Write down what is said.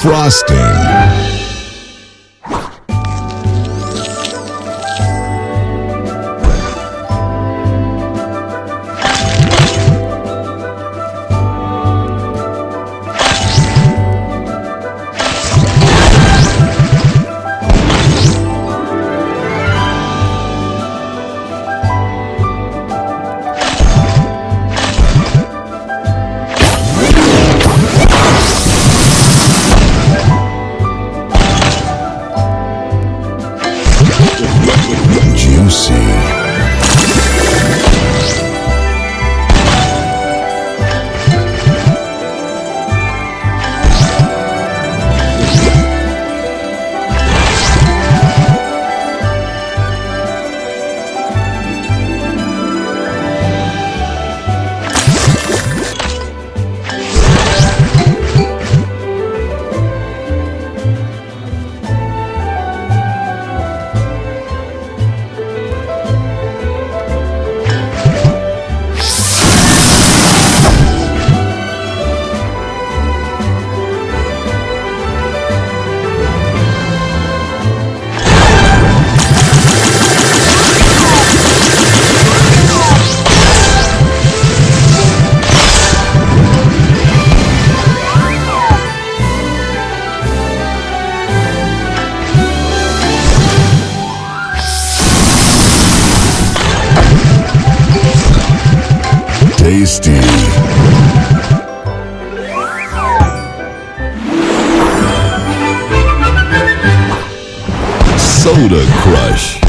Frosting. Tasty. Soda Crush.